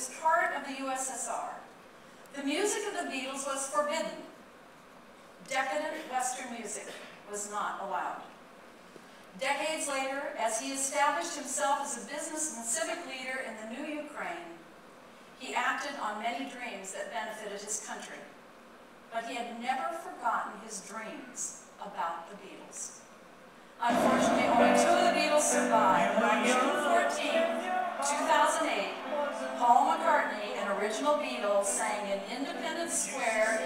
was part of the USSR, the music of the Beatles was forbidden. Decadent Western music was not allowed. Decades later, as he established himself as a business and civic leader in the new Ukraine, he acted on many dreams that benefited his country. But he had never forgotten his dreams about the original Beatles sang in Independence Square